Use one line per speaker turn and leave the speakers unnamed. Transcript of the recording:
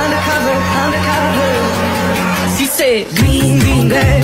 undercover, undercover. She said, green, green girl.